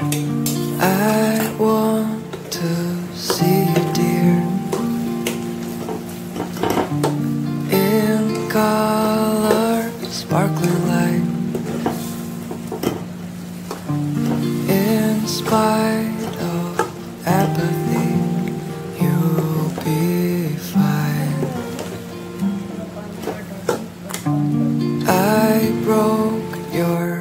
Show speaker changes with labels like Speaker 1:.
Speaker 1: I want to see you, dear, in color, sparkling light, in spite of apathy. You'll be fine. I broke your